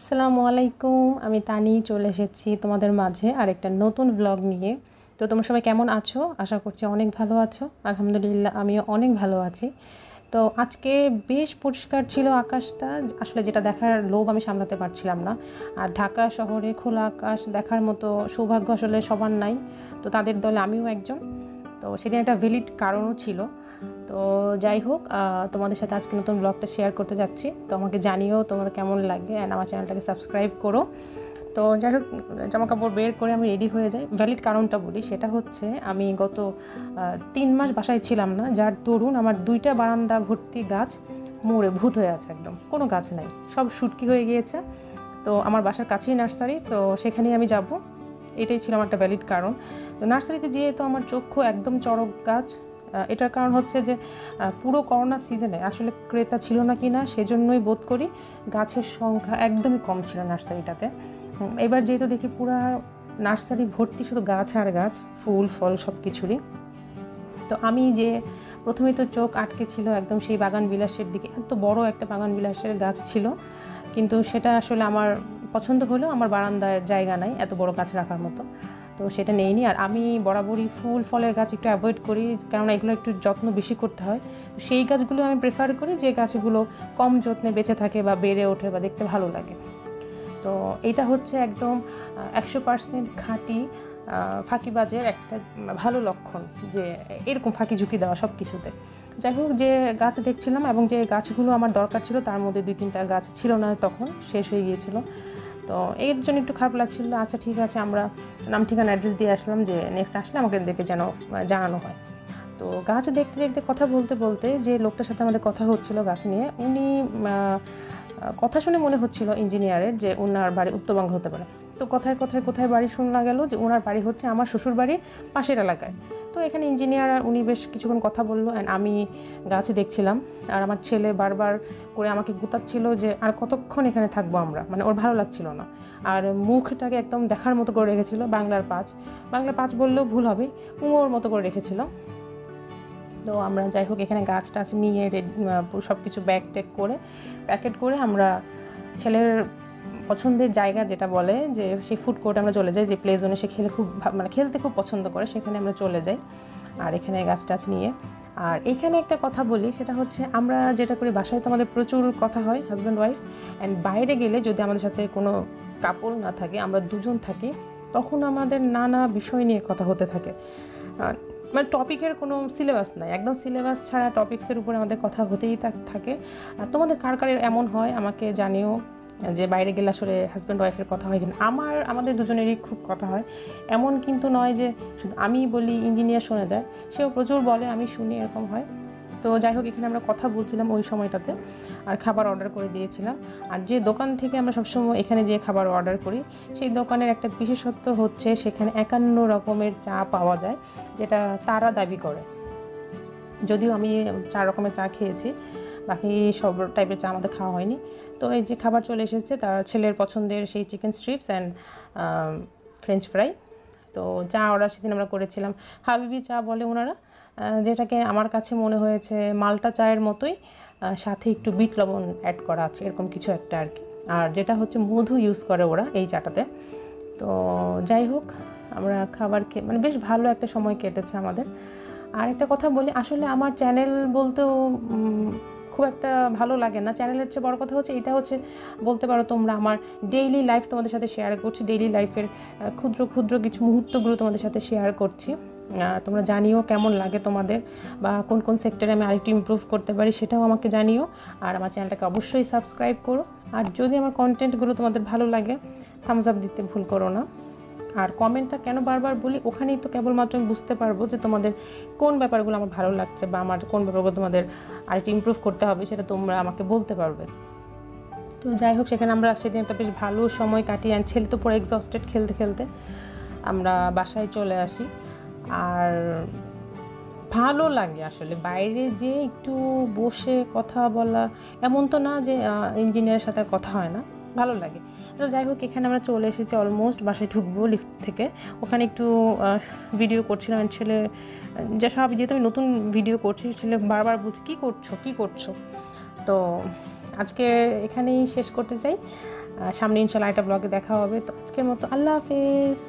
আসসালামু আলাইকুম, আমি তানি চলে এসেছি তোমাদের মাঝে আরেকটা নতুন ব্লগ নিয়ে। তো তোমরা সবাই কেমন আছো? আশা করছি অনেক ভালো আছো। আলহামদুলিল্লাহ, আমিও অনেক ভালো আছি। তো আজকে বেশ পরিষ্কার ছিল আকাশটা। আসলে যেটা দেখার লোভ আমি সামলাতে পারছিলাম না। আর ঢাকা শহরে খোলা আকাশ দেখার মতো সৌভাগ্য আসলে সবার নাই। তো তাদের দলে আমিও একজন। তো সেদিন একটা ভ্যালিড কারণও ছিল। তো যাই হোক তোমাদের সাথে আজকে নতুন ব্লগটা শেয়ার করতে যাচ্ছি। তো আমাকে জানিও তোমার কেমন লাগে অ্যান্ড আমার চ্যানেলটাকে সাবস্ক্রাইব করো। তো যাই হোক জামা কাপড় বের করে আমি রেডি হয়ে যাই। ভ্যালিড কারণটা বলি, সেটা হচ্ছে আমি গত তিন মাস বাসায় ছিলাম না, যার দরুন আমার দুইটা বারান্দা ভর্তি গাছ মরে ভূত হয়ে আছে একদম। কোনো গাছ নাই, সব শুটকি হয়ে গিয়েছে। তো আমার বাসার কাছেই নার্সারি, তো সেখানেই আমি যাব। এটাই ছিল আমার একটা ভ্যালিড কারণ। তো নার্সারিতে যেয়ে তো আমার চক্ষু একদম চড়ক গাছ এটার কারণ হচ্ছে যে পুরো করোনা সিজনে আসলে ক্রেতা ছিল না কি না সেজন্যই বোধ করি গাছের সংখ্যা একদমই কম ছিল নার্সারিটাতে। এবার যেহেতু দেখি পুরা নার্সারি ভর্তি শুধু গাছ আর গাছ, ফুল, ফল সব কিছুরই তো আমি যে প্রথমে তো চোখ আটকে ছিল একদম সেই বাগান বিলাসের দিকে, এত বড় একটা বাগান বিলাসের গাছ ছিল, কিন্তু সেটা আসলে আমার পছন্দ হলেও আমার বারান্দার জায়গা নাই, এত বড় গাছ রাখার মতো। তো সেটা নেইনি। আর আমি বরাবরই ফুল, ফলের গাছ একটু অ্যাভয়েড করি, কেননা এগুলো একটু যত্ন বেশি করতে হয়। তো সেই গাছগুলো আমি প্রেফার করি যে গাছগুলো কম যত্নে বেঁচে থাকে বা বেড়ে ওঠে বা দেখতে ভালো লাগে। তো এটা হচ্ছে একদম একশো পার্সেন্ট খাঁটি ফাঁকিবাজের একটা ভালো লক্ষণ যে এরকম ফাঁকি ঝুঁকি দেওয়া সব কিছুতে যাই হোক, যে গাছ দেখছিলাম এবং যে গাছগুলো আমার দরকার ছিল, তার মধ্যে দুই তিনটা গাছ ছিল না তখন, শেষ হয়ে গিয়েছিল। তো এর জন্য একটু খারাপ লাগছিল আচ্ছা ঠিক আছে, আমরা নাম, ঠিকানা অ্যাড্রেস দিয়ে আসলাম যে নেক্সট আসলে আমাকে দেখে যেন জানানো হয়। তো গাছ দেখতে দেখতে কথা বলতে বলতে যে লোকটার সাথে আমাদের কথা হচ্ছিল গাছ নিয়ে, উনি কথা শুনে মনে হচ্ছিল ইঞ্জিনিয়ারের যে ওনার বাড়ি উত্তরবঙ্গ হতে পারে। তো কথায় কথায় কোথায় বাড়ি শোনা গেল যে ওনার বাড়ি হচ্ছে আমার শ্বশুর বাড়ির পাশের এলাকায়। তো এখানে ইঞ্জিনিয়ার আর উনি বেশ কিছুক্ষণ কথা বলল অ্যান্ড আমি গাছ দেখছিলাম। আর আমার ছেলে বারবার করে আমাকে গুতাচ্ছিল যে আর কতক্ষণ এখানে থাকব আমরা? মানে ওর ভালো লাগছিল না। আর মুখটাকে একদম দেখার মতো করে রেখেছিল বাংলার পাঁচ। বাংলা পাঁচ বললেও ভুল হবে, উমোর মতো করে রেখেছিল। তো আমরা যাই হোক, এখানে গাছ টাছ নিয়ে সব কিছু ব্যাগ ট্যাগ করে, প্যাকেট করে আমরা ছেলের পছন্দের জায়গা যেটা বলে যে সেই ফুড কোর্টে আমরা চলে যাই, যে প্লে জোনে সে খেলে খুব মানে খেলতে খুব পছন্দ করে, সেখানে আমরা চলে যাই। আর এখানে গাছ টাছ নিয়ে। আর এখানে একটা কথা বলি, সেটা হচ্ছে আমরা যেটা করি, বাসায় তো আমাদের প্রচুর কথা হয় হাজব্যান্ড ওয়াইফ অ্যান্ড বাইরে গেলে যদি আমাদের সাথে কোনো কাপড় না থাকে, আমরা দুজন থাকি, তখন আমাদের নানা বিষয় নিয়ে কথা হতে থাকে। মানে টপিকের কোনো সিলেবাস নাই, একদম সিলেবাস ছাড়া টপিক্সের উপরে আমাদের কথা হতেই থাকে আর তোমাদের কার কারের এমন হয়, আমাকে জানিও। যে বাইরে গেলে আসলে হাজব্যান্ড ওয়াইফের কথা হয় কিনা। আমার, আমাদের দুজনেরই খুব কথা হয়। এমন কিন্তু নয় যে শুধু আমি বলি ইঞ্জিনিয়ার শোনা যায়। সেও প্রচুর বলে, আমি শুনি এরকম হয়। তো যাই হোক, এখানে আমরা কথা বলছিলাম ওই সময়টাতে আর খাবার অর্ডার করে দিয়েছিলাম। আর যে দোকান থেকে আমরা সবসময় এখানে যে খাবার অর্ডার করি, সেই দোকানের একটা বিশেষত্ব হচ্ছে সেখানে একান্ন রকমের চা পাওয়া যায়, যেটা তারা দাবি করে। যদিও আমি চার রকমের চা খেয়েছি বাকি সব টাইপের চা আমাদের খাওয়া হয়নি। তো এই যে খাবার চলে এসেছে, তার ছেলের পছন্দের সেই chicken strips and French fry তো চা অর্ডার সেদিন আমরা করেছিলাম। হাবিবি চা বলে ওনারা যেটাকে আমার কাছে মনে হয়েছে মালটা চায়ের মতোই সাথে একটু বিট লবণ অ্যাড করা আছে, এরকম কিছু একটা আর কি। আর যেটা হচ্ছে মধু ইউজ করে ওরা এই চাটাতে। তো যাই হোক, আমরা খাবার খেয়ে মানে বেশ ভালো একটা সময় কেটেছে আমাদের। আর একটা কথা বলি, আসলে আমার চ্যানেল বলতেও খুব একটা ভালো লাগে না। চ্যানেলের চেয়ে বড় কথা হচ্ছে, এটা হচ্ছে বলতে পারো তোমরা আমার ডেইলি লাইফ তোমাদের সাথে শেয়ার করছি। ডেইলি লাইফের ক্ষুদ্র ক্ষুদ্র কিছু মুহূর্তগুলো তোমাদের সাথে শেয়ার করছি। তোমরা জানিও কেমন লাগে তোমাদের বা কোন কোন সেক্টরে আমি আরেকটু ইম্প্রুভ করতে পারি সেটাও আমাকে জানিও। আর আমার চ্যানেলটাকে অবশ্যই সাবস্ক্রাইব করো। আর যদি আমার কন্টেন্টগুলো তোমাদের ভালো লাগে থামস আপ দিতে ভুল করো না। আর কমেন্টটা কেন বারবার বলি, ওখানেই তো কেবলমাত্র আমি বুঝতে পারব যে তোমাদের কোন ব্যাপারগুলো আমার ভালো লাগছে বা আমার কোন ব্যাপারগুলো তোমাদের আরেকটু ইম্প্রুভ করতে হবে, সেটা তোমরা আমাকে বলতে পারবে। তো যাই হোক, সেখানে আমরা সেদিন একটা বেশ ভালো সময় কাটিয়ে আন ছেলে তো পুরো এক্সস্টেড খেলতে খেলতে আমরা বাসায় চলে আসি। আর ভালো লাগে আসলে, বাইরে যে একটু বসে কথা বলা, এমন তো না যে ইঞ্জিনিয়ারের সাথে কথা হয় না। ভালো লাগে। তো যাই হোক, এখানে আমরা চলে এসেছি অলমোস্ট বাসায় ঢুকবো লিফ্ট থেকে। ওখানে একটু ভিডিও করছিলাম ছেলে, যা সব, যেহেতু আমি নতুন ভিডিও করছি, ছেলে বারবার বুঝি কী করছ? কী করছ? তো আজকে এখানেই শেষ করতে চাই। সামনে ইনশাল্লাহ একটা ব্লগে দেখা হবে। তো আজকের মতো আল্লাহ হাফেজ।